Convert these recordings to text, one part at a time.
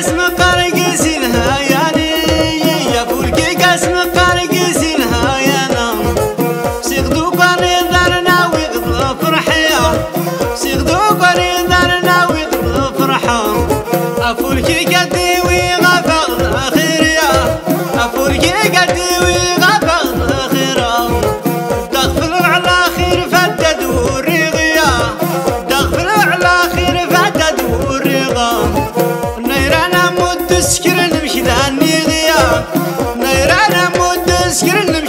Let's move. Let's get in the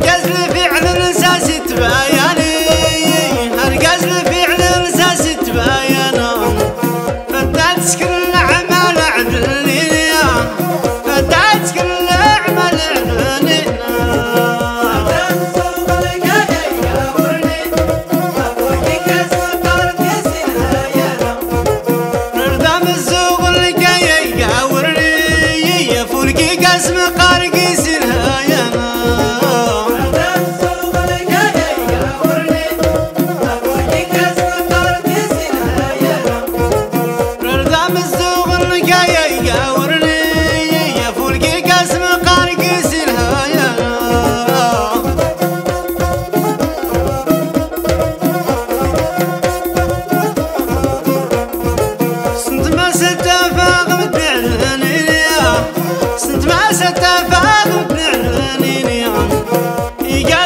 هرقز لفعل مساس تباياني هرقز لفعل مساس تبايانه أنت تسكن الاعمال عدلني أنت تسكن الاعمال عدلني نردم الزمان